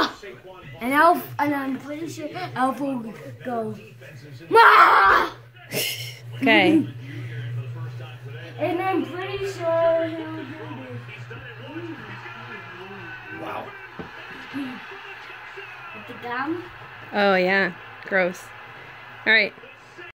Ma! And Elf, and I'm pretty sure Elf will go, Ma! Okay. And I'm pretty sure he'll do this. Wow. With the gum. Oh, yeah. Gross. All right.